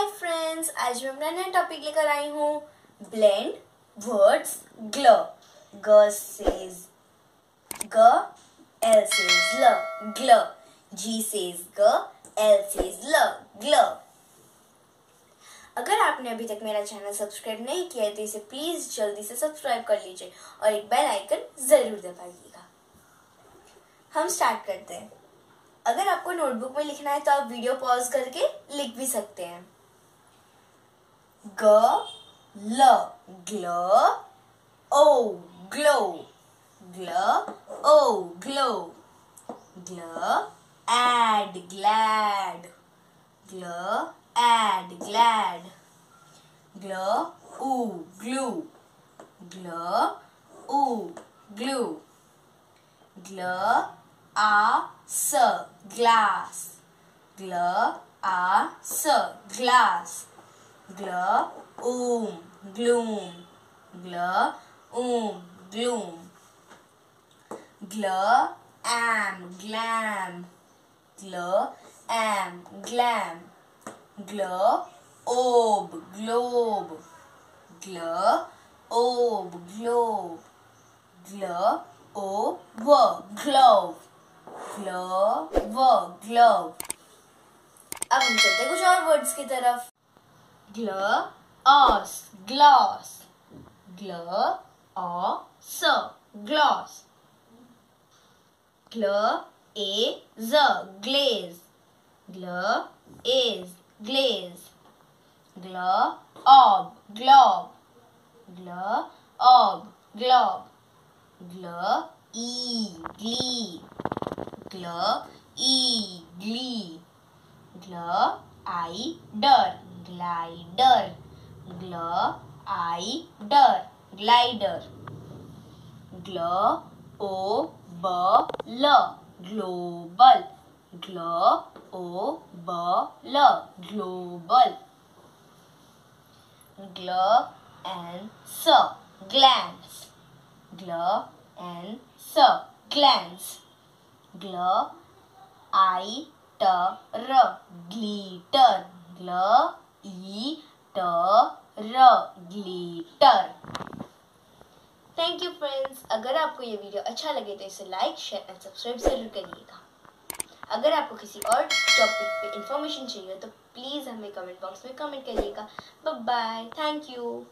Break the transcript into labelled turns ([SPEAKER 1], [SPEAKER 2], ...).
[SPEAKER 1] Hi friends आज मैं अपना नया टॉपिक लेकर आई हूँ। ब्लेंड वर्ड्स ग्ल ग सेज ग एल सेज ल ग्ल जी सेज ग एल सेज ल ग्ल अगर आपने अभी तक मेरा चैनल सब्सक्राइब नहीं किया है तो इसे प्लीज़ जल्दी से सब्सक्राइब कर लीजिए और एक बेल आइकन ज़रूर दबाइएगा। हम स्टार्ट करते हैं। अगर आपको नोटबुक में लिखना है तो आप वीडियो पॉज करके लिख भी सकते हैं। G, L, glow. O, glow. Gl, O, glow. Gl, add, glad. Gl, add, glad. Gl, oo, glue. Gl, oo, glue. Gl, a, s, glass. Gl, a, s, glass. Gl om gloom ग्ल Om gloom ग्ल, M, glam. ग्ल, M, glam. ग्ल, ओब, globe. ग्ल अब हम चलते कुछ और words की तरफ़। Glass glass glass gloss Gl-a-z, glaze Gl-is, glaze glaze glaze. Glob glob glob glob. Gl e glee. Gl e glee gl i der glider. Gl i der glider. Gl o b l global. Gl o b l global. Gl and s glance. Gl and s glance. Gl i t r glitter. Gl r glitter thank you friends अगर आपको ये video अच्छा लगे तो इसे like share and subscribe ज़रूर करिएगा। अगर आपको किसी और टॉपिक पे इंफॉर्मेशन चाहिए तो प्लीज़ हमें कमेंट बॉक्स में कमेंट करिएगा। Bye thank you